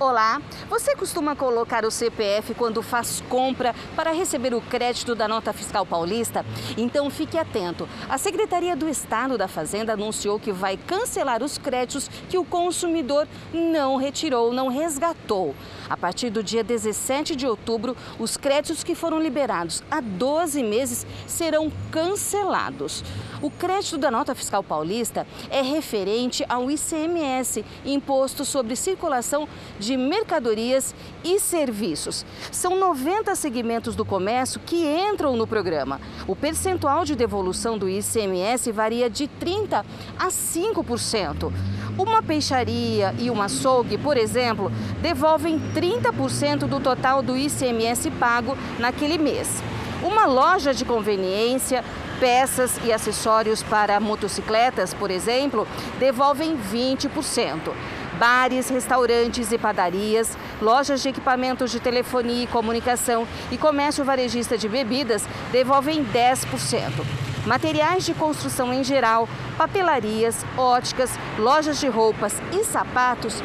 Olá, você costuma colocar o CPF quando faz compra para receber o crédito da nota fiscal paulista? Então fique atento. A Secretaria do Estado da Fazenda anunciou que vai cancelar os créditos que o consumidor não retirou, não resgatou. A partir do dia 17 de outubro, os créditos que foram liberados há 12 meses serão cancelados. O crédito da nota fiscal paulista é referente ao ICMS, Imposto sobre Circulação de de mercadorias e serviços. São 90 segmentos do comércio que entram no programa. O percentual de devolução do ICMS varia de 30% a 5%. Uma peixaria e uma açougue, por exemplo, devolvem 30% do total do ICMS pago naquele mês. Uma loja de conveniência, peças e acessórios para motocicletas, por exemplo, devolvem 20% bares, restaurantes e padarias, lojas de equipamentos de telefonia e comunicação e comércio varejista de bebidas devolvem 10%. Materiais de construção em geral, papelarias, óticas, lojas de roupas e sapatos,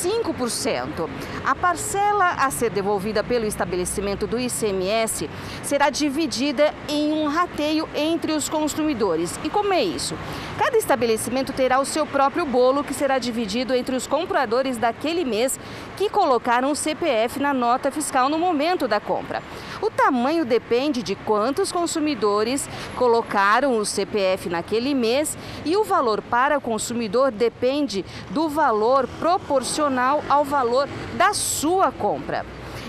5%. A parcela a ser devolvida pelo estabelecimento do ICMS será dividida em um rateio entre os consumidores. E como é isso? Cada estabelecimento terá o seu próprio bolo que será dividido entre os compradores daquele mês que colocaram o CPF na nota fiscal no momento da compra. O tamanho depende de quantos consumidores colocaram o CPF naquele mês e o valor para o consumidor depende do valor proporcional ao valor da sua compra.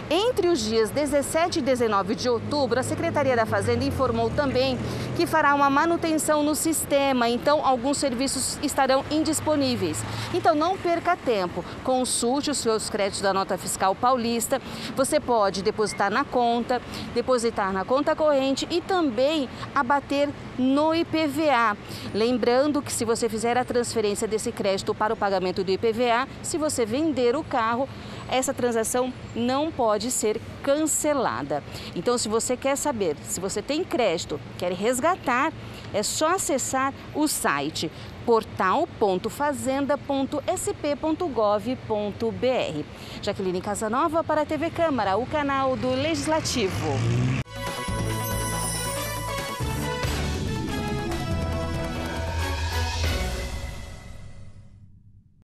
Entre os dias 17 e 19 de outubro, a Secretaria da Fazenda informou também que fará uma manutenção no sistema, então alguns serviços estarão indisponíveis. Então não perca tempo, consulte os seus créditos da nota fiscal paulista. Você pode depositar na conta, depositar na conta corrente e também abater no IPVA. Lembrando que se você fizer a transferência desse crédito para o pagamento do IPVA, se você vender o carro, essa transação não pode ser cancelada. Então, se você quer saber se você tem crédito, quer resgatar, é só acessar o site portal.fazenda.sp.gov.br. Jaqueline Casanova para a TV Câmara, o canal do Legislativo.